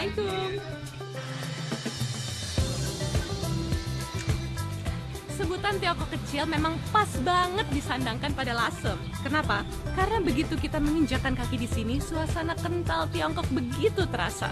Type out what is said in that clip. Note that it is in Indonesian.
Assalamualaikum. Sebutan Tiongkok kecil memang pas banget disandangkan pada Lasem. Kenapa? Karena begitu kita menginjakan kaki di sini, suasana kental Tiongkok begitu terasa.